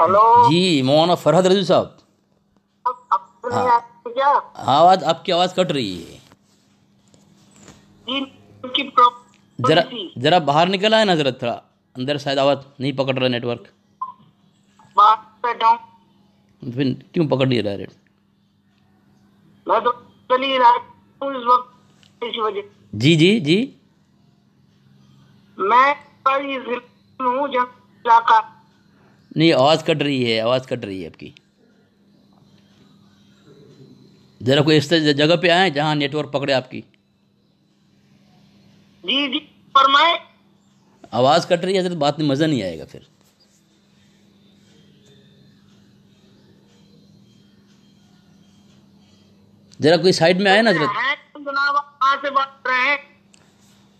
Hello. जी मौलाना फरहद रजू साहब। आपने आवाज़ आपकी आवाज़ कट रही है। जरा जरा बाहर निकल आए ना जरा थोड़ा। अंदर शायद आवाज़ नहीं पकड़ रहा नेटवर्क हूँ फिर क्यों पकड़ नहीं रहा है? मैं तो चली रहा इस वक्त इस वजह जी जी जी। मैं हूँ नहीं आवाज़ कट रही है आवाज़ कट रही है आपकी। ज़रा कोई इस जगह पे आए जहाँ नेटवर्क पकड़े आपकी। जी जी फरमाए। आवाज़ कट रही है जरा बात में मज़ा नहीं आएगा फिर। ज़रा कोई साइड में आए ना हज़रत?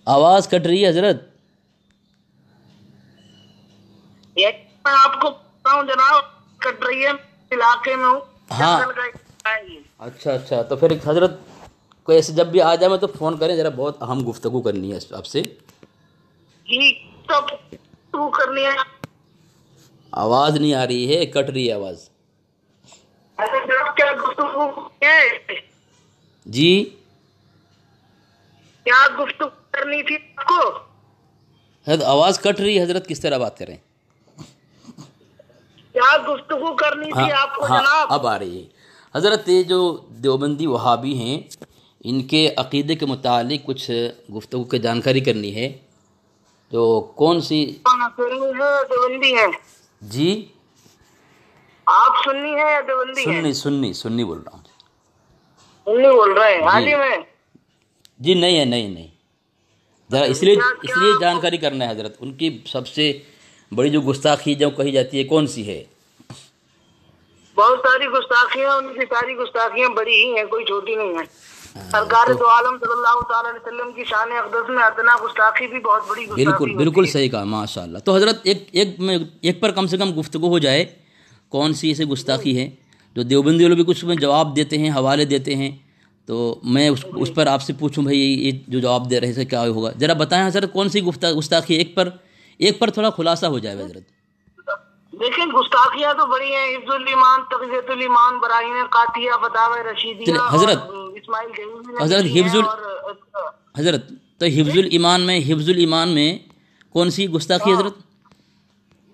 आवाज़ कट रही है हज़रत ये मैं बता हूँ जनाब कट रही है इलाके में हूँ। हाँ। अच्छा अच्छा तो फिर हज़रत को ऐसे जब भी आ जाए मैं तो फ़ोन करें ज़रा बहुत अहम गुफ्तगू करनी है आपसे। तो करनी है। आवाज़ नहीं आ रही है कट रही है आवाज़। जी। क्या गुफ्तगू करनी थी आपको? आवाज़ कट रही है हज़रत किस तरह बात करें? क्या गुफ्तगू करनी थी आपको हाँ, जनाब? अब आ रही है। हज़रत ये जो देवबंदी वहाबी हैं इनके अकीदे के मुतालिक कुछ गुफ्तगू की जानकारी करनी है। तो कौन सी है देवबंदी है। जी? आप सुन्नी है या देवबंदी है? सुन्नी सुन्नी सुन्नी बोल रहा हूँ। सुन्नी बोल रहे हैं ही में। जी नहीं है नहीं नहीं। जरा इसलिए इसलिए जानकारी करना है हज़रत। उनकी सबसे बड़ी जो गुस्ताखी जो कही जाती है कौन सी है? बहुत सारी गुस्ताखियाँ उनकी सारी गुस्ताखियाँ बड़ी ही हैं कोई छोटी नहीं है। सरकार तो आलम सल्लल्लाहु अलैहि वसल्लम की शान अकदस में अदना गुस्ताखी भी बहुत बड़ी बिल्कुल बिल्कुल सही कहा माशाल्लाह। तो हज़रत एक एक में एक पर कम से कम गुफ्तगू हो जाए कौन सी ऐसी गुस्ताखी है? जो देवबंदी वाले भी कुछ में जवाब देते हैं हवाले देते हैं तो मैं उस उस पर आपसे पूछूँ भाई ये जो जवाब दे रहे हैं क्या होगा? ज़रा बताएँ हज़रत कौन सी गुफ्ता गुस्ताखी एक पर एक पर थोड़ा खुलासा हो जाए हज़रत। लेकिन गुस्ताखियाँ तो बड़ी हैं हिफ्जुल ईमान बराइन कातिया फतावा रशीदिया हज़रत, इस्माइल हज़रत, हिफ्जुल- हज़रत तो हिफ्जुल ईमान में हिफ्जुल ईमान में कौन सी गुस्ताखी हज़रत?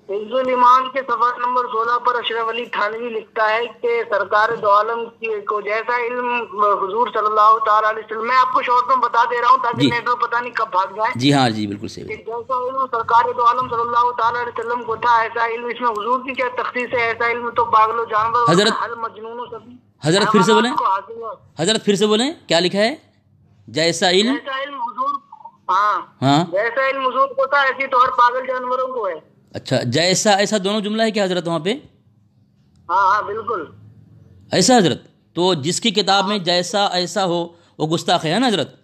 हिफ्जुल ईमान के सफ़र नंबर 16 पर अशरफ अली थानवी लिखता है कि सरकार दो आलम की को जैसा इल्म हुजूर सल्लल्लाहु ताला अलैहि वसल्लम मैं आपको शॉर्ट में बता दे रहा हूँ ताकि। नेटवर्क पता नहीं कब भाग जाए। जी हाँ जी बिल्कुल सही जैसा इल्म सरकार दो आलम सल्लल्लाहु ताला अलैहि वसल्लम को था ऐसा इल्म इसमें हुजूर की क्या तख्सीस है ऐसा इल्म तो पागलो जानवर हजरत- हल मजनूनों सभी हज़रत फिर से बोलें। हज़रत फिर से बोलें क्या लिखा है? जैसा इल्म जैसा इल्म हुजूर हाँ। हाँ। जैसा इल्म हुजूर को था ऐसी तो हर पागल जानवरों को है। अच्छा जैसा ऐसा दोनों जुमला है क्या हज़रत वहाँ पे? हाँ हाँ बिल्कुल। ऐसा हज़रत? तो जिसकी किताब में जैसा ऐसा हो वो गुस्ताख है ना हज़रत?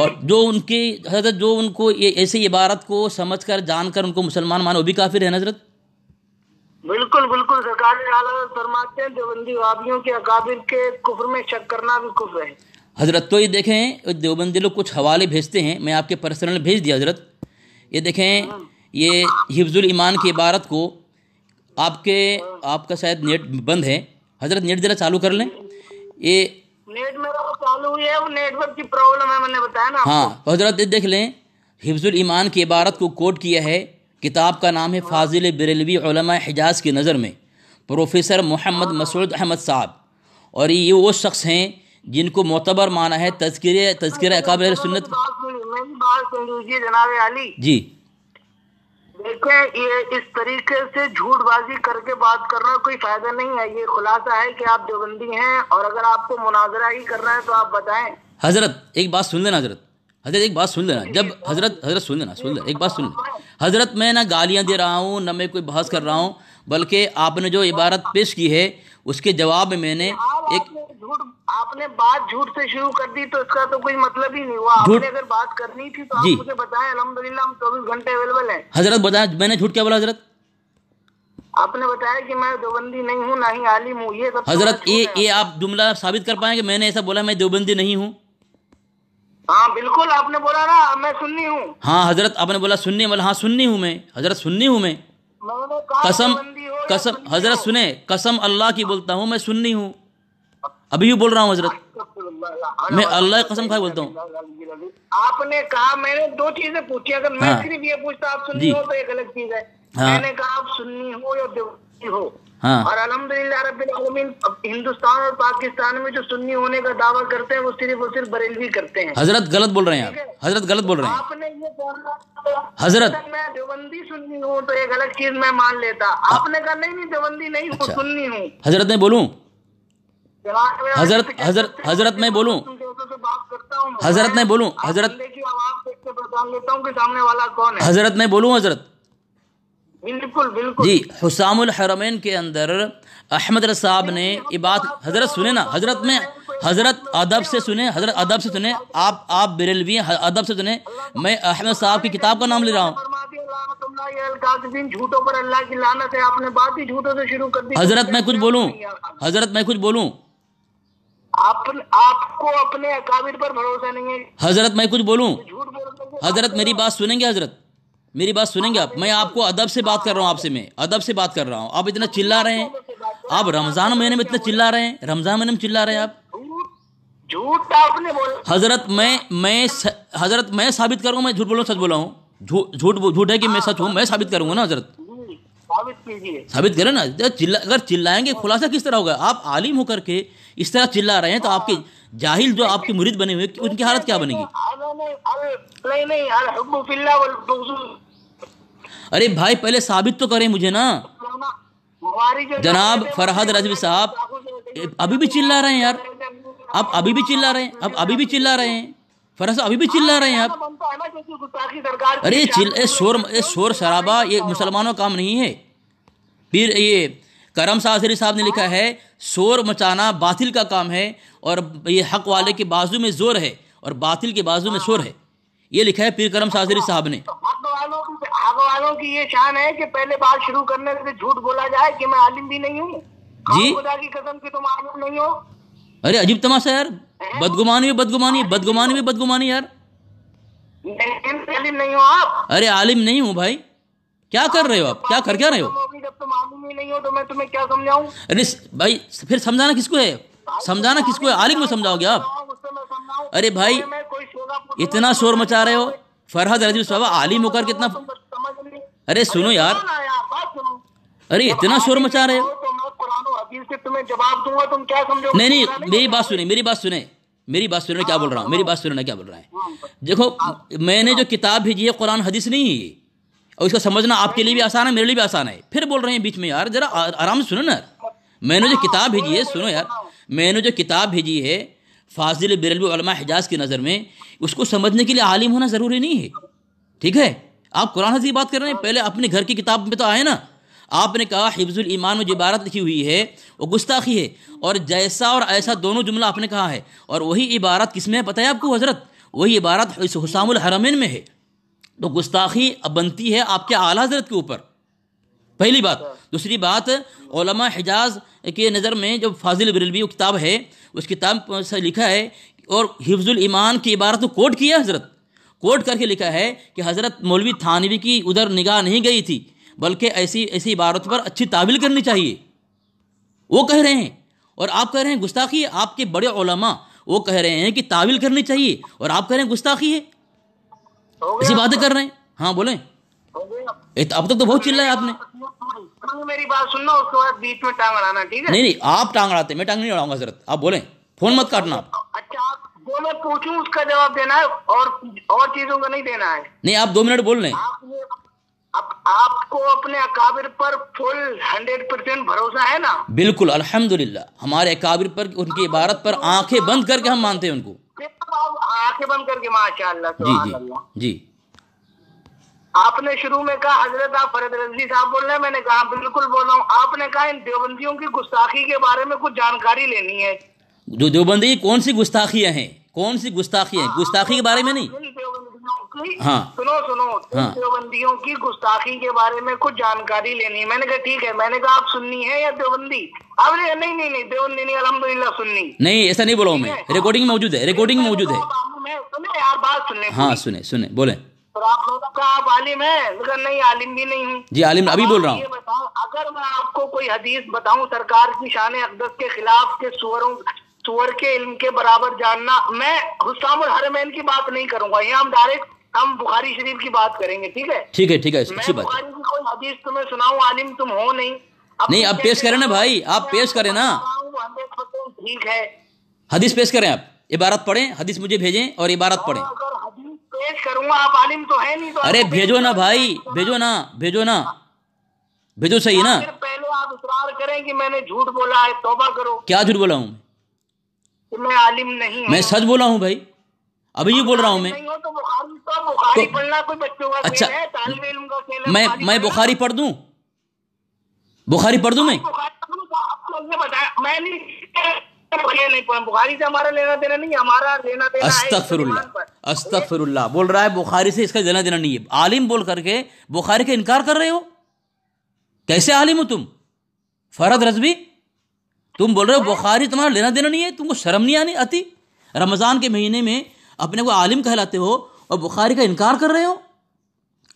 और जो उनकी हज़रत जो उनको ये ऐसी इबारत को समझकर जानकर उनको मुसलमान मानो वो भी काफिर है ना हज़रत? बिल्कुल बिल्कुल सरकार ने फरमाते हैं देवबंदी वाबियों के अकाबिर के कुफर में शक करना भी कुफर है। हज़रत तो ये देखें देवबंदी लोग कुछ हवाले भेजते हैं मैं आपके पर्सनल भेज दिया हज़रत। ये देखें ये हिफ्जुल ईमान की इबारत को आपके आपका शायद नेट बंद है। हज़रत नेट ज़रा चालू कर लें। ये नेट मेरा वो चालू हुई है वो नेटवर्क की प्रॉब्लम है मैंने बताया ना हाँ तो हज़रत देख लें हिफ्जुल ईमान की इबारत को कोट किया है। किताब का नाम है फाजिल बरेलवी हिजाज की नज़र में। प्रोफेसर मोहम्मद मसूद अहमद साहब। और ये वो शख्स हैं जिनको मोतबर माना है तस्कर तस्कर अकाबर सुन्नत जी। देखें ये इस तरीके से झूठबाजी करके बात करना कोई फ़ायदा नहीं है। ये खुलासा है कि आप देवबंदी हैं और अगर आपको मुनाजरा ही करना है तो आप बताएँ। हज़रत एक बात सुन लेना हज़रत। हज़रत एक बात सुन लेना। जब हज़रत हज़रत सुन लेना सुन लेना एक बात सुन लेना हज़रत मैं ना गालियाँ दे रहा हूँ ना मैं कोई बहस कर रहा हूँ बल्कि आपने जो इबारत पेश की है उसके जवाब में मैंने एक झूठ आपने बात झूठ से शुरू कर दी तो इसका तो कोई मतलब ही नहीं हुआ। झूठ- आपने अगर बात करनी थी तो आप। मुझे बताएँ अल्हम्दुलिल्लाह हम चौबीस घंटे अवेलेबल है। हज़रत बताया मैंने झूठ क्या बोला हज़रत? आपने बताया कि मैं देवबंदी नहीं हूँ ना ही आलिम हूँ ये सब तो हज़रत ये ये आप जुमला साबित कर पाएँगे मैंने ऐसा बोला मैं देवबंदी नहीं हूँ। हाँ बिल्कुल आपने बोला ना मैं सुन्नी हूँ। हाँ हज़रत आपने बोला सुन्नी बोला हाँ सुन्नी हूँ मैं हज़रत सुन्नी हूँ मैं। कसम कसम हज़रत सुने कसम अल्लाह की बोलता हूँ मैं सुन्नी हूँ। अभी भी बोल रहा हूँ हज़रत। मैं अल्लाह की कसम खा बोलता हूँ। आपने कहा मैंने दो चीज़ें पूछी अगर मैं हाँ। सिर्फ़ ये पूछता आप सुन्नी। हो तो एक अलग चीज़ है। हाँ। मैंने कहा आप सुन्नी हो या देवती हो। हाँ। और अल्हम्दुलिल्लाह रब्बिल आलमीन हिंदुस्तान और पाकिस्तान में जो सुन्नी होने का दावा करते हैं वो सिर्फ़ और सिर्फ़ बरेलवी करते हैं। हज़रत गलत बोल रहे हैं आप। हज़रत गलत बोल रहे हैं। आपने ये बोला हज़रत। मैं देवबंदी सुन्नी हूँ तो एक अलग चीज़ मैं मान लेता। आपने कहा नहीं नहीं देवबंदी नहीं हूँ अच्छा। सुन्नी हूँ। हज़रत मैं बोलूँ? हजरत- हजरत- हज़रत मैं बोलूँ? हज़रत मैं बोलूँ? हजरत- हज़रत मैं बोलूँ हज़रत? बिल्कुल बिल्कुल। जी हुसामुल हरमैन के अंदर अहमद साहब ने ये बात हज़रत सुने ना? हज़रत में हज़रत अदब से सुने? हज़रत अदब से सुने? आप आप बिरलवी अदब से सुने? मैं अहमद साहब की किताब का नाम ले रहा हूँ। झूठों पर अल्लाह की लानत है आपने बात ही झूठों से शुरू कर दी हज़रत मैं कुछ बोलूँ? हज़रत मैं कुछ बोलूँ? आप आपको अपने अकाबिर पर भरोसा नहीं है। हज़रत मैं कुछ बोलूँ? बोलते हैं। हज़रत मेरी बात सुनेंगे हज़रत? मेरी बात सुनेंगे आप? मैं आपको अदब से बात कर रहा हूँ आपसे मैं। अदब से बात कर रहा हूँ। आप इतना चिल्ला रहे हैं? आप रमज़ान महीने में इतना चिल्ला रहे हैं? रमज़ान महीने में चिल्ला रहे हैं आप? झूठ आपने बोला। हज़रत मैं मैं हज़रत मैं साबित करूँगा मैं झूठ बोलूँ सच बोला हूँ झूठ झूठ है कि मैं सच हूँ? मैं साबित करूँगा ना हज़रत? साबित साबित करें ना? चिल्ला अगर चिल्लाएँगे खुलासा किस तरह होगा? आप आलिम होकर के इस तरह चिल्ला रहे हैं तो आपके जाहिल जो आपके मुरीद बने हुए उनकी हालत क्या बनेगी? अरे नहीं, अरे भाई पहले साबित तो करें मुझे ना। जनाब फरहद रजवी साहब अभी भी चिल्ला रहे हैं यार। आप अभी भी चिल्ला रहे हैं आप अभी भी चिल्ला रहे हैं। फरहद साहब अभी भी चिल्ला रहे हैं आप। है की अरे चिल शोर शोर शराबा ये मुसलमानों का काम नहीं है। फिर ये करम सासरी साहब ने लिखा है शोर मचाना बातिल का काम है और ये हक वाले के बाजू में ज़ोर है और बातिल के बाजू में शोर है। ये लिखा है पीर करम सासरी साहब ने। हक वालों की ये शान है कि पहले बात शुरू करने से झूठ बोला जाए कि मैं आलिम भी नहीं हूँ। जी। खुदा की कसम की तुम आलिम नहीं हो? अरे अजीब तमाशा यार। बदगुमानी में बदगुमानी बदगुमानी में बदगुमानी यार। नहीं, आलिम नहीं हो आप। अरे आलिम नहीं हूँ भाई। क्या कर रहे हो आप? क्या कर क्या रहे हो? जब तुम आलिम ही नहीं हो तो मैं तुम्हें क्या समझाऊं? अरे भाई फिर समझाना किसको है? समझाना किसको है? आलिम को समझाओगे आप? अरे भाई इतना शोर मचा रहे हो? फरहद रज़ी साहब आलिम होकर कितना अरे सुनो यार। अरे इतना शोर मचा रहे हो। तो तुम्हें जवाब दूँगा तुम क्या नहीं नहीं मेरी बात सुने मेरी बात सुने। मेरी बात सुने क्या बोल रहा हूँ मेरी बात सुने क्या बोल रहा है। देखो मैंने जो किताब भेजी है कुरान हदीस नहीं है और इसको समझना आपके लिए भी आसान है, मेरे लिए भी आसान है। फिर बोल रहे हैं बीच में, यार, जरा आराम से सुनो ना मैंने जो किताब भेजी है, सुनो यार। मैंने जो किताब भेजी है, फाजिल बिरलवी उलमा हिजाज की नज़र में, उसको समझने के लिए आलिम होना ज़रूरी नहीं है। ठीक है? आप कुरान हजी बात कर रहे हैं, पहले अपने घर की किताब में तो आए ना। आपने कहा हिफ्जुल ईमान में जो इबारत लिखी हुई है, वो गुस्ताखी है। और जैसा और ऐसा दोनों जुमला आपने कहा है, और वही इबारत किसमें है पता है आपको, हज़रत? वही इबारत हुसामुल हरमैन में है। तो गुस्ताखी अब बनती है आपके आला हज़रत के ऊपर। पहली बात। दूसरी बात, उलमा हिजाज के नज़र में जो फाजिल बिरलवी किताब है, उस किताब से लिखा है और हिफ्जुल ईमान की इबारत को कोट किया हज़रत। कोट करके लिखा है कि हज़रत मौलवी थानवी की उधर निगाह नहीं गई थी, बल्कि ऐसी ऐसी इबारत पर अच्छी तावील करनी चाहिए। वो कह रहे हैं। और आप कह रहे हैं गुस्ताखी आपके बड़े उलमा वो कह रहे हैं कि तावील करनी चाहिए और आप कह रहे हैं गुस्ताखी हो। ऐसी बातें कर रहे हैं? हाँ बोले। तो अब तक तो बहुत चिल्लाए आपने। मेरी बात सुनना उसके बाद बीच में टांग अड़ाना ठीक है? नहीं नहीं आप टांग अड़ाते मैं टांग नहीं अड़ाऊँगा हज़रत। आप बोलें फ़ोन मत काटना आप। अच्छा जो मैं पूछूँ उसका जवाब देना है और और चीज़ों का नहीं देना है। नहीं आप दो मिनट बोल रहे हैं आप आपको अपने अकाबिर पर फुल हंड्रेड परसेंट भरोसा है ना? बिल्कुल अल्हम्दुलिल्लाह। हमारे अकाबिर पर उनकी इबारत पर आँखें बंद करके हम मानते हैं उनको। आँखें बंद करके माशाल्लाह जी जी जी। आपने शुरू में कहा हज़रत आप फरद रज़ी साहब बोल रहे हैं मैंने कहा बिल्कुल बोल रहा हूँ। आपने कहा इन देवबंदियों की गुस्ताखी के बारे में कुछ जानकारी लेनी है। जो देवबंदी कौन सी गुस्ताखियाँ हैं? कौन सी गुस्ताखी है? गुस्ताखी के बारे में नहीं। हाँ। सुनो सुनो हाँ। देवबंदियों की गुस्ताखी के बारे में कुछ जानकारी लेनी है। मैंने कहा ठीक है मैंने कहा आप सुन्नी है या देवबंदी? अब नहीं नहीं नहीं नहीं देवबंदी नहीं अलहमदुल्ला सुन्नी। नहीं ऐसा नहीं बोला मैं। रिकॉर्डिंग मौजूद है रिकॉर्डिंग मौजूद है। सुने यार बात सुनने हाँ सुने सुने बोले। तो आप लोगों का आप आलिम है। नहीं आलिम भी नहीं हूँ। जी आलिम अभी बोल रहा हूँ। अगर मैं आपको कोई हदीस बताऊँ सरकार की शान अकदस के खिलाफ के सुअरों सुअर के इल्म के बराबर जानना मैं हुसामुल हरमैन की बात नहीं करूँगा। यहाँ हम डायरेक्ट हम बुखारी शरीफ की बात करेंगे ठीक है? ठीक है ठीक है अच्छी बात। है बुखारी की कोई हदीस तुम्हें सुनाऊं आलिम तुम हो नहीं। अब नहीं, आप पेश करें ना भाई, आप पेश करें ना। ठीक है। हदीस पेश करें आप इबारत पढ़ें हदीस मुझे भेजें और इबारत पढ़ें। पेश करूँगा आप आलिम तो है नहीं तो अरे भेजो ना भाई भेजो ना भेजो ना। भेजो सही ना। पहले आप इकरार करें कि मैंने झूठ बोला है तौबा करो। क्या झूठ बोला हूँ? मैं? आलिम नहीं मैं सच बोला हूँ भाई। अभी ये बोल रहा हूँ मैं। तो तो अच्छा। मैं मैं बुखारी पढ़ दूँ? बुखारी पढ़ दूँ मैं? बुखारी तो से हमारा लेना देना नहीं हमारा लेना देना अस्तगफिरुल्लाह अस्तगफिरुल्लाह बोल रहा है बुखारी से इसका लेना देना नहीं है। आलिम बोल करके बुखारी का इनकार कर रहे हो? कैसे आलिम हो तुम? फरद रजबी तुम बोल रहे हो बुखारी तुम्हारा लेना देना नहीं है तुमको शर्म नहीं आनी आती रमज़ान के महीने में अपने को आलिम कहलाते हो और बुखारी का इनकार कर रहे हो?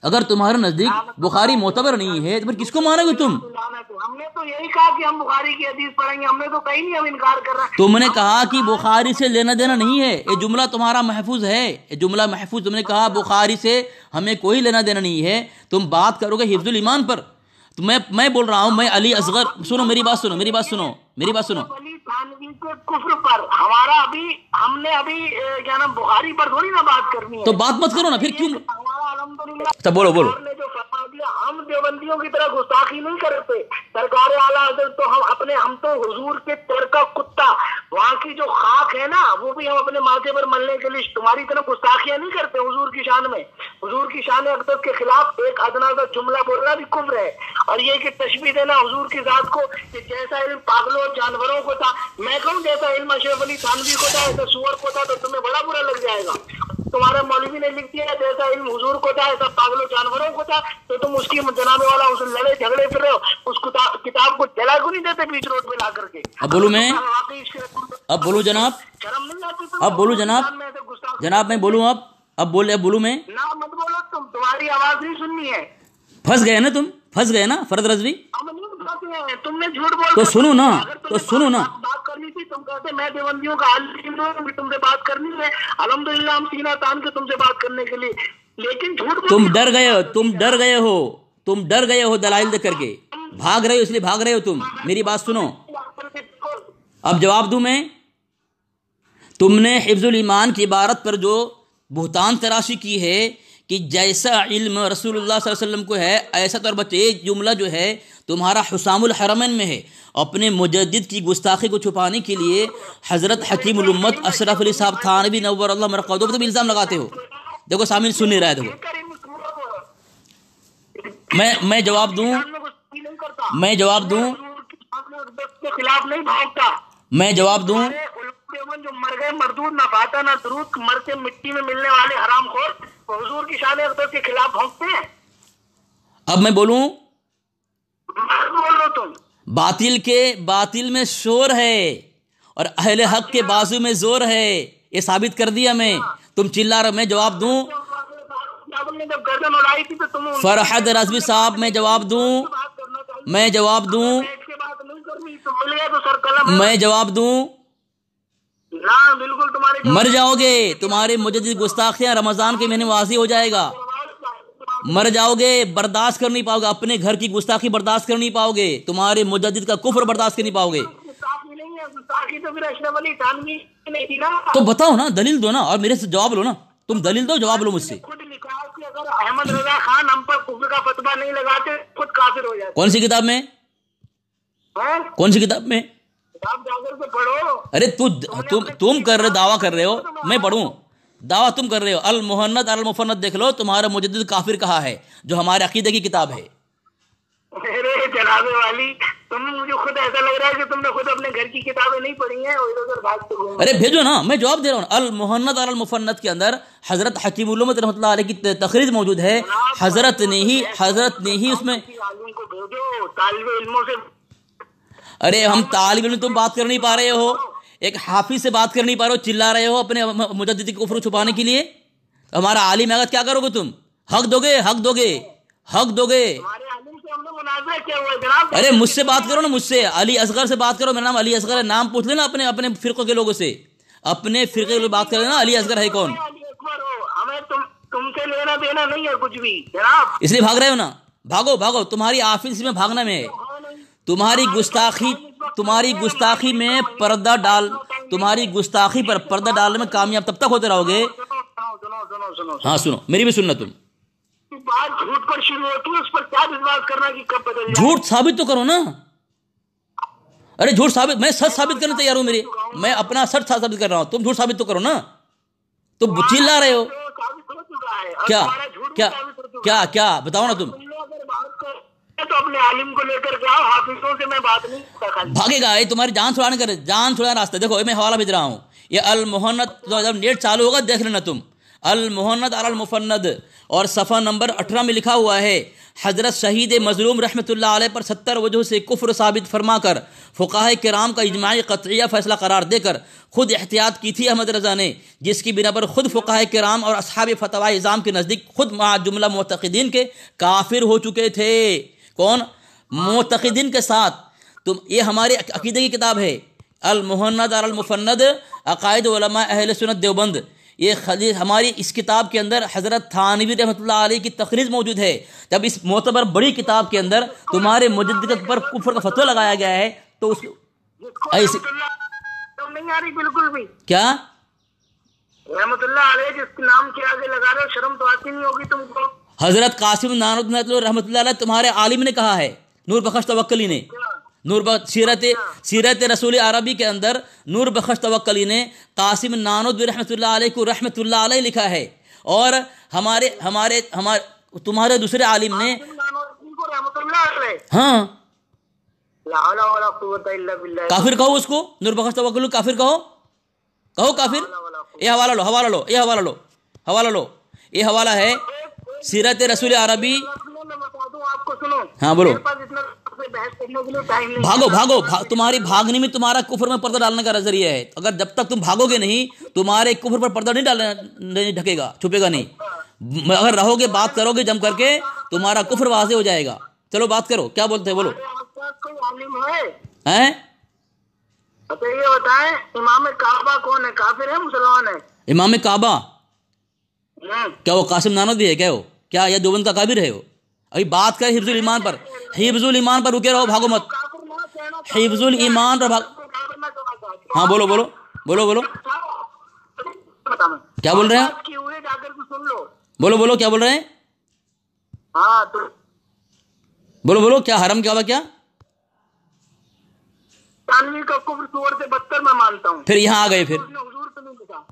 अगर तुम्हारे नज़दीक बुखारी मोतबर नहीं है तो फिर किसको मानोगे तुम? तो हमने तो यही कहा कि हम बुखारी की हदीस पढ़ेंगे हमने तो कहीं नहीं हम इनकार कर रहे हैं। तुमने कहा कि बुखारी से लेना देना नहीं है ये जुमला तुम्हारा महफूज है ये जुमला महफूज तुमने कहा बुखारी से हमें कोई लेना देना नहीं है तुम बात करोगे हिफ्जुल ईमान पर। तो मैं मैं बोल रहा हूँ मैं अली असगर सुनो मेरी बात सुनो मेरी बात सुनो मेरी बात सुनो। थानवी के कुफर पर। हमारा अभी हमने अभी क्या नाम बुखारी पर थोड़ी ना बात करनी है। तो बात मत करो ना फिर क्यों तो बोलो बोलो। ने जो फतवा दिया हम देवबंदियों की तरह गुस्ताखी नहीं करते। सरकार आला हज़रत तो हम अपने हम तो हुजूर के तर का कुत्ता वहाँ की जो खाक है ना वो भी हम अपने माथे पर मलने के लिए तुम्हारी तरह गुस्ताखियाँ नहीं करते हुजूर की शान में। हुजूर की शान अकदस के खिलाफ एक अदना सा जुमला बोलना भी कुफ्र है। और ये कि तशबी देना हुजूर की जात को कि जैसा इल्म पागलों और जानवरों को था मैं कहूँ जैसा इल्म अशरफ अली थानवी को था ऐसा सुअर को था तो तुम्हें बड़ा बुरा लग जाएगा। तुम्हारे मौलवी ने लिख दिया जैसा इल्म हुजूर को था ऐसा पागलों जानवरों को था तो तुम उसकी जनाबे वाला उसे लड़े झगड़े फिर रहे हो। उस किताब को जला क्यों नहीं देते बीच रोड पे ला करके अब बोलू मैं? अब बोलू जनाब। अब बोलू जनाब? में जनाब मैं बोलूँ अब अब बोले अब बोलूँ मैं। ना मत बोलो तुम तुम्हारी आवाज़ नहीं सुननी है। फंस गए ना तुम? फंस गए ना फरद रजवी? तुमने झूठ बोल तो सुनो ना, तो सुनो ना। बात- करनी थी तुम कहते मैं देवंदियों का आलिम तुमसे बात करनी है अल्हम्दुलिल्लाह हम सीना तान के तुमसे बात करने के लिए। लेकिन झूठ तुम डर गए हो तुम डर गए हो तुम डर गए हो दलाइल दे करके। भाग रहे हो इसलिए भाग रहे हो तुम। मेरी बात सुनो। अब जवाब दूँ मैं? तुमने हिफ्जुल ईमान की इबारत पर जो बुहतान तराशी की है कि जैसा इल्म रसूलुल्लाह सल्लल्लाहु अलैहि वसल्लम को है ऐसा तो बच्चे जुमला जो है तुम्हारा हुसामुल हरमन में है। अपने मुजद्दिद की गुस्ताखी को छुपाने के लिए हज़रत हकीम उम्मत अशरफ अली साहब थानवी नवर अल्लाह मरकदों पर तुम इल्ज़ाम लगाते हो। देखो, सामिल सुन नहीं रहा है, देखो। मैं मैं जवाब दूँ? मैं जवाब दूँ? मैं जवाब दूँ? जो मर गए मरदूद ना ना मर के मिट्टी में मिलने वाले हराम खोर की शान के खिलाफ हैं अब मैं बोलूँ? बोल तुम बातिल के बातिल में शोर है और अहले हक के बाजू में ज़ोर है। ये साबित कर दिया मैं। तुम चिल्ला रहे मैं जवाब दूँ? फरहद रजवी साहब, मैं जवाब दूँ? मैं जवाब दूँ। मैं जवाब दूँ? बिल्कुल मर जाओगे। तुम्हारे मुजद्दिद गुस्ताखियाँ रमज़ान के महीने वाजी हो जाएगा। मर जाओगे बर्दाश्त कर नहीं पाओगे अपने घर की गुस्ताखी बर्दाश्त कर नहीं पाओगे तुम्हारे मुजद्दिद का कुफर बर्दाश्त कर नहीं पाओगे। तो तो बताओ ना दलील दो ना और मेरे से जवाब लो ना तुम दलील दो जवाब लो मुझसे। अगर अहमद रजा खान हम पर कुफर का फतवा नहीं लगाते खुद काफिर हो जाते कौन सी किताब में? हैं कौन सी किताब में? जाकर पढ़ो। अरे तू तुम तुम कर रहे दावा कर रहे हो मैं पढ़ूं? दावा तुम कर रहे हो। अल मोहन्नत अल मुफन्नत देख लो तुम्हारा मुजद्दिद काफिर कहा है जो हमारे अकीदे की किताब है। वाली तुम मुझे खुद ऐसा लग रहा है कि तुमने खुद अपने घर की किताबें नहीं पढ़ी हैं और इधर भागते घूम अरे भेजो ना मैं जवाब दे रहा हूँ। अल मोहन्नत अल मुफन्नत के अंदर हज़रत हकीम रहमतुल्लाह की तकरीर मौजूद है। हज़रत ने ही हज़रत ने ही उसमें अरे हम तालिब इल्म तुम बात कर नहीं पा रहे हो। एक हाफिज से बात कर नहीं पा रहे हो चिल्ला रहे हो अपने मुजद्दिद के कुफर छुपाने के लिए? हमारा आलिम आगत क्या करोगे तुम? हक दोगे हक दोगे हक दोगे। अरे मुझसे बात करो ना मुझसे अली असगर से बात करो मेरा नाम अली असगर है नाम पूछ लेना अपने अपने फिरकों के लोगों से। अपने फिरके के लोग बात कर लेना अली असगर है कौन? हो तुमसे लेना देना नहीं है कुछ भी जनाब। इसलिए भाग रहे हो ना? भागो भागो तुम्हारी आफिस में भागना में तुम्हारी गुस्ताखी तुम्हारी गुस्ताखी में पर्दा डाल तुम्हारी गुस्ताखी पर पर्दा डालने में कामयाब तब तक होते रहोगे? हाँ सुनो मेरी भी सुनना तुम। बात झूठ पर शुरू होती है उस पर क्या विश्वास करना कि कब बदल झूठ साबित तो करो ना। अरे झूठ साबित मैं सच साबित करने तैयार हूँ मेरी। मैं अपना सच साबित कर रहा हूँ। तुम झूठ साबित तो करो ना। तुम चिल्ला रहे हो। क्या? क्या? क्या? क्या? बताओ ना तुम तुम लोग अगर बात कर तो भागेगा, ये तुम्हारी जान छुड़ाने कर जान छुड़ाने रास्ता। देखो मैं हवाला भेज रहा हूँ। ये अल मोहन्नद जब नेट चालू होगा, देख लेना तुम। अल मोहन्नद अल मुफन्नद और सफ़ा नंबर अठारह में लिखा हुआ है, हज़रत शहीद मजलूम रहमतुल्लाह अलैह पर सत्तर वजह से कुफ्र साबित फरमाकर, फ़ुकाह कराम का इजमाही कतिया फैसला करार देकर, खुद एहतियात की थी अहमद रज़ा ने, जिसकी बिना पर खुद फ़ुकाह कराम और असहाब फतवा इज़ाम के नज़दीक खुद जुमला मतदीन के काफिर हो चुके थे। कौन? मोतकदीन के साथ। तुम ये हमारे अकीदे की किताब है। अल मोहन्नद और अल मुफन्नद अकायद अहल सुन्नत देवबंद। ये खली हमारी इस किताब के अंदर हज़रत थानवी अलैह की तकरीज मौजूद है। जब इस मोतबर बड़ी किताब के अंदर तुम्हारे मुजद पर कुफर का फतवा लगाया गया है तो उस ऐसे- तो नहीं आ रही बिल्कुल भी। क्या? रहमतुल्लाह अलैह जिसके नाम के आगे लगा रहे हो शर्म तो आती नहीं होगी तुमको। हज़रत कासिम नानुद रहमतुल्लाह तुम्हारे आलिम ने कहा है नूर बख्श तवक्कली ने। नूर बख्श सीरत सीरत रसूल अरबी के अंदर नूर बख्श तवक्कली ने कासिम नानुद अलैह को अलैह लिखा है। और हमारे हमारे हमारे तुम्हारे दूसरे आलिम ने हाँ। काफिर कहो उसको नूर बख्श तवक्कल काफिर कहो। कहो काफिर। ये हवाला लो हवाला लो ये हवाला लो हवाला लो। ये हवाला है सीरत रसूल अरबी। हाँ, बोलो। भागो भागो भा, तुम्हारी भागने में तुम्हारा कुफर में पर्दा डालने का नज़रिया है। अगर जब तक तुम भागोगे नहीं तुम्हारे कुफर पर पर्दा नहीं डालना नहीं ढकेगा छुपेगा नहीं। अगर रहोगे बात करोगे जम करके तुम्हारा कुफर वाजे हो जाएगा। चलो बात करो क्या बोलते हैं बोलो। हैं? अच्छा ये बताएँ इमाम काबा कौन है? काफिर है मुसलमान है? इमाम काबा? हम्म, क्या वो कासिम नानद है क्या वो? क्या यह दोबंद का काबिर है वो? अभी बात करें हिफ्जुल ईमान पर। हिफ्जुल ईमान पर रुके रहो भागो मत। हिफ्जुल ईमान पर भाग हाँ बोलो बोलो बोलो बोलो। क्या बोल रहे हैं? बोलो बोलो क्या बोल रहे हैं? हाँ तो बोलो बोलो क्या हरम क्या हुआ क्या? तानवी का कुफ्र सुअर से बदतर मैं मानता हूँ। फिर यहाँ आ गए फिर।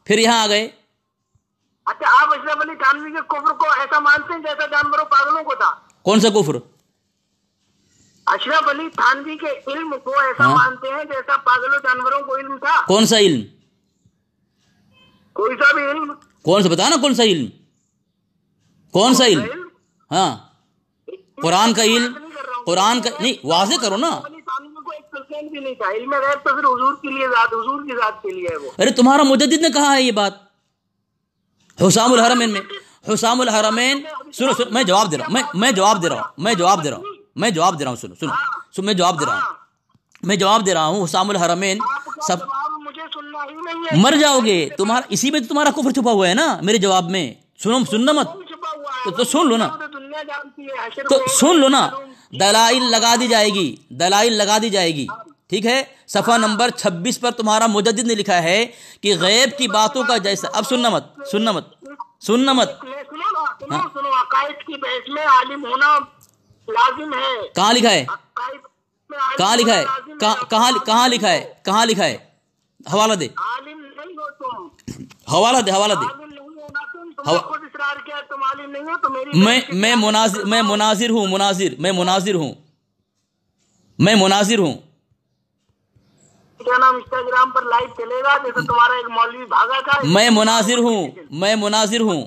फिर यहाँ आ गए। अच्छा आप अशरफ अली थानवी के कुफ्र को ऐसा मानते हैं जैसा जानवरों पागलों को था? कौन सा कुफर? अशरफ अली थानवी के इल्म को ऐसा हाँ। मानते हैं जैसा पागलों जानवरों को इल्म था। कौन सा इल्म? कोई सा भी इल्म? कौन सा? बता ना कौन सा इल्म? कौन सा इल्म? हाँ। कुरान का इल्म। कुरान का नहीं वाजे करो ना। थानवी को नहीं था। इल्म गैब तो फिर हुजूर के लिए जात हुजूर की जात के लिए है वो। अरे तुम्हारा मुजद्दिद ने कहा है ये बात। हुसामुल हरमैन में हुसामुल हरमैन सुनो सुनो मैं जवाब दे रहा हूँ मैं मैं जवाब दे रहा हूँ मैं जवाब दे रहा हूँ मैं जवाब दे रहा हूँ सुनो सुनो सुनो मैं जवाब दे रहा हूँ मैं जवाब दे रहा हूँ हुसामुल हरमैन सब मर जाओगे तुम्हारा इसी में तो तुम्हारा कुफर छुपा हुआ है ना मेरे जवाब में। सुनो सुनना मत। तो, तो सुन लो ना। तो सुन लो ना। दलाइल लगा दी जाएगी दलाइल लगा दी जाएगी। ठीक है? सफ़ा नंबर 26 पर तुम्हारा मुजद्दिद ने लिखा है कि गैब की बातों का जैसा अब सुनना मत सुनना मत सुनना मत। कहाँ लिखा है? कहाँ लिखा है? कहाँ कहाँ लिखा है? कहाँ लिखा है? हवाला दे। हवाला दे हवाला दे। तो मैं मैं मुनाजिर मैं मुनाजिर हूँ मुनाजिर मैं मुनाजिर हूँ। मैं मुनाजिर हूँ। क्या नाम इंस्टाग्राम पर लाइव चलेगा? जैसे तुम्हारा एक मौलवी भागा था। मैं मुनाजिर हूँ मैं मुनाजिर हूँ।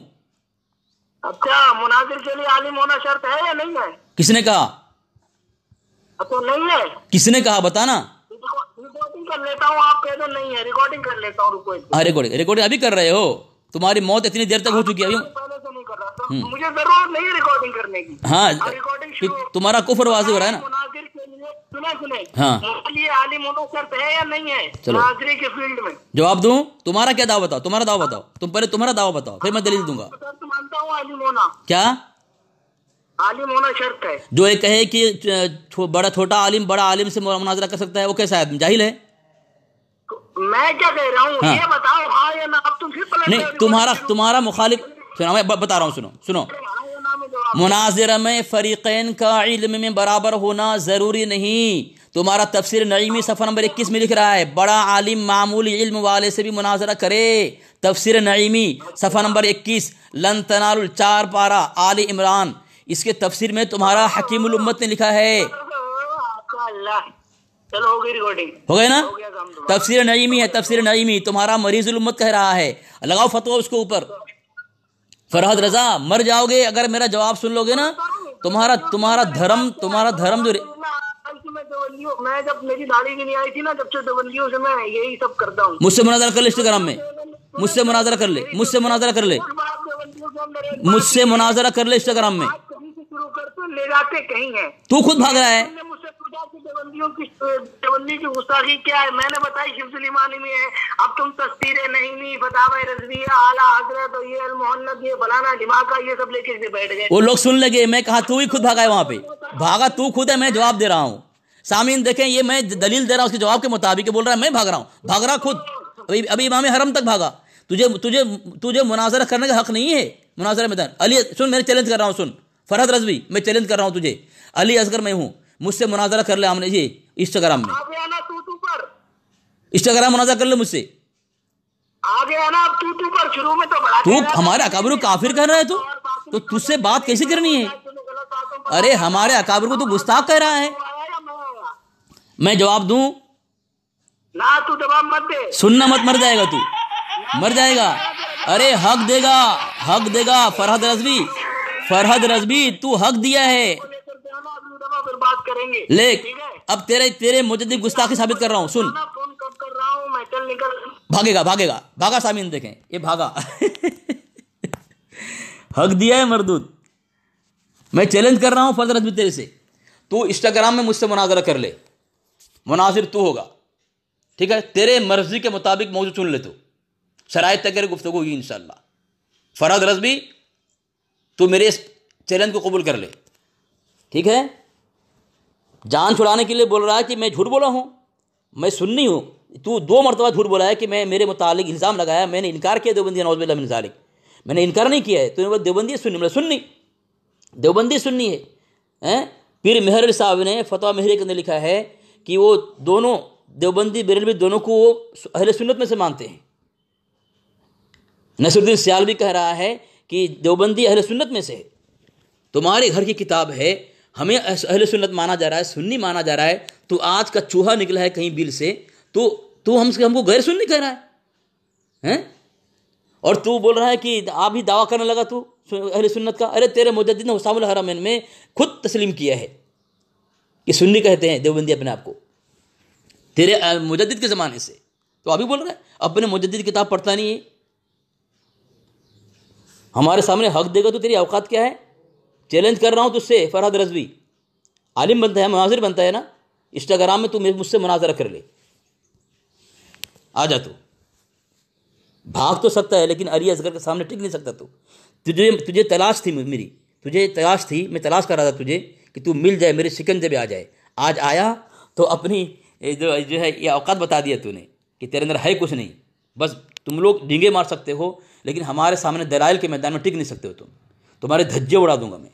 अच्छा मुनाजिर के लिए आलिम होना शर्त है या नहीं है? किसने कहा? तो नहीं है। किसने कहा? बताना। रिकॉर्डिंग कर लेता हूँ आप कह दो नहीं है। रिकॉर्डिंग कर लेता हूँ रुको हाँ रिकॉर्डिंग रिकॉर्डिंग अभी कर रहे हो? तुम्हारी मौत इतनी देर तक हो चुकी है। नहीं कर रहा। था मुझे ज़रूरत नहीं है रिकॉर्डिंग करने की। हाँ रिकॉर्डिंग तुम्हारा कुफर वाजिब हो रहा है ना। सुने सुने। हाँ। लिए आलिम होना शर्त है या नहीं है? चलो। मुनाजरे के फ़ील्ड में। जवाब दूँ? तुम्हारा क्या दावा बताओ तुम्हारा दावा बताओ तुम पहले तुम्हारा दावा बताओ फिर मैं दलील दूँगा। शर्त मानता हूँ आलिम होना। क्या? आलिम होना शर्त है। जो ये कहे कि बड़ा छोटा आलिम बड़ा आलिम से मुनाजरा कर सकता है वो कैसा आदमी जाहिल है। तो मैं क्या कह रहा हूँ? हाँ। ये बताओ हाँ या ना? अब तुम फिर नहीं तुम्हारा तुम्हारा मुखालिफ सुनो मैं बता रहा हूँ सुनो सुनो। मुनाजिर में फ़रीक़ैन का इल्म में बराबर होना ज़रूरी नहीं। तुम्हारा तफसीर नईमी सफ़र नंबर 21 में लिख रहा है। बड़ा आलिम मामूली इल्म वाले से भी मुनाजरा करे। तफसीर नईमी सफ़र नंबर 21 लन तनालुल चार पारा आली इमरान। इसके तफसीर में तुम्हारा हकीमुल उम्मत ने लिखा है। चलो हो गई रिकॉर्डिंग हो गया ना? तफसीर नईमी है तफसीर नईमी। तुम्हारा मरीजुल उम्मत कह रहा है। लगाओ फतवा उसके ऊपर। फरहद रजा मर जाओगे अगर मेरा जवाब सुन लोगे ना तुम्हारा तुम्हारा धर्म तुम्हारा धर्म जो मैं जब मेरी दाढ़ी भी नहीं आई थी ना जब से दवंदियों से मैं यही सब करता हूँ। मुझसे मुनाजरा कर ले इंस्टाग्राम में। मुझसे मुनाजरा कर ले मुझसे मुनाजरा कर ले। मुझसे मुनाजरा कर ले इंस्टाग्राम में। ले जाते कहीं है। तू खुद भाग रहा है। कि की दवंदी की गुस्ताखी क्या है? मैंने बताई शिव सुलेमानी में है अब तुम तस्वीरें नहीं फतावा रजविया आला, हज़रत और ये मोहम्मद ये फलाना, दिमागा ये सब लेके बैठ गए। वो लोग सुन लगे, मैं कहा, तू ही खुद भागा है वहाँ पे। भागा, तू खुद है, मैं जवाब दे रहा हूँ। सामीन देखें, ये मैं दलील दे रहा हूँ, उसके जवाब के मुताबिक बोल रहा है, मैं भाग रहा हूँ। भाग रहा खुद। अभी अभी इमाम हरम तक भागा। तुझे तुझे तुझे मुनाजरा करने का हक नहीं है मुनाजरा मैदान अली, सुन, मैं चैलेंज कर रहा हूँ, सुन। फरहद रजवी, मैं चैलेंज कर रहा हूँ तुझे। अली असगर मैं हूँ। मुझसे मुनाजरा कर ले हमने ये इंस्टाग्राम में। तू तू इंस्टाग्राम मुनाजरा कर ले मुझसे। तू तू पर शुरू में तो बड़ा तू हमारे अकाबर को काफिर कर रहा है तू? तो तुझसे बात कैसे करनी है? अरे हमारे अकाबर को तू गुस्ताख कह रहा है। मैं जवाब दूँ? ना तू जवाब मत दे। सुनना मत मर जाएगा तू। मर जाएगा। अरे हक देगा हक देगा फरहद रजवी। फरहद रजवी तू हक दिया है। फिर बात करेंगे। ले अब तेरे तेरे मुजद्दिद गुस्ताखी साबित कर रहा हूँ सुन। फ़ोन कब कर रहा हूँ मैं चल निकल। भागेगा भागेगा। भागा सामीन देखें। ये भागा। हक दिया है मरदूद। मैं चैलेंज कर रहा हूँ फरहद रजवी तेरे से। तू इंस्टाग्राम में मुझसे मुनाजरा कर ले। मुनाजिर तू होगा। ठीक है? तेरे मर्ज़ी के मुताबिक मौजूद चुन ले तू। शराय तक गुफ्तु होगी इंशाल्लाह। फरहद रजवी तू मेरे इस चैलेंज को कबूल कर ले। ठीक है? जान छुड़ाने के लिए बोल रहा है कि मैं झूठ बोला हूँ। मैं सुन्नी हूँ। तू दो मरतबा झूठ बोला है कि मैं, मेरे मुतालिक इल्ज़ाम लगाया, मैंने इनकार किया देवबंदी नौजबिल्ला मैंने इनकार नहीं किया है। तो वो देवबंदी सुन्नी मतलब सुन्नी। देवबंदी सुन्नी है। हैं? पीर मेहर साहब ने फतवा मेहर के अंदर लिखा है कि वो दोनों, देवबंदी बेरलवी दोनों को वो अहले सुन्नत में से मानते हैं। नसरुद्दीन सियाल भी कह रहा है कि देवबंदी अहले सुन्नत में से तुम्हारे घर की किताब है हमें अहले सुन्नत माना जा रहा है, सुन्नी माना जा रहा है तो आज का चूहा निकला है कहीं बिल से तो तू हमसे हमको गैर सुन्नी कह रहा है। हैं? और तू बोल रहा है कि आप ही दावा करने लगा तू, अहले सुन्नत का, अरे तेरे मुजद्दिद ने हुसामुल हरमैन में खुद तस्लीम किया है। कि सुन्नी कहते हैं, देवबंदी अपने आप को। तेरे मुजद्दिद के ज़माने से। तो अभी बोल रहा है, अपने मुजद्दिद किताब पढ़ता नहीं है। हमारे सामने हक देगा तो तेरी औकात क्या है? चैलेंज कर रहा हूँ तुझसे, फरहद रजवी। आलिम बनता है, मुनाजिर बनता है ना? इंस्टाग्राम में तू मुझसे मुनाजरा कर ले। आ जा तू। भाग तो सकता है, लेकिन अली असगर के सामने टिक नहीं सकता तू। तुझे तुझे तलाश थी मेरी। तुझे तलाश थी, मैं तलाश कर रहा था तुझे कि तू मिल जाए, मेरे शिकंजे में आ जाए। आज आया तो अपनी जो जो है, ये औकात बता दिया तूने कि तेरे अंदर है कुछ नहीं। बस तुम लोग डींगे मार सकते हो, लेकिन हमारे सामने दलाइल के मैदान में टिक नहीं सकते हो तुम। तुम्हारे धज्जे उड़ा दूँगा मैं।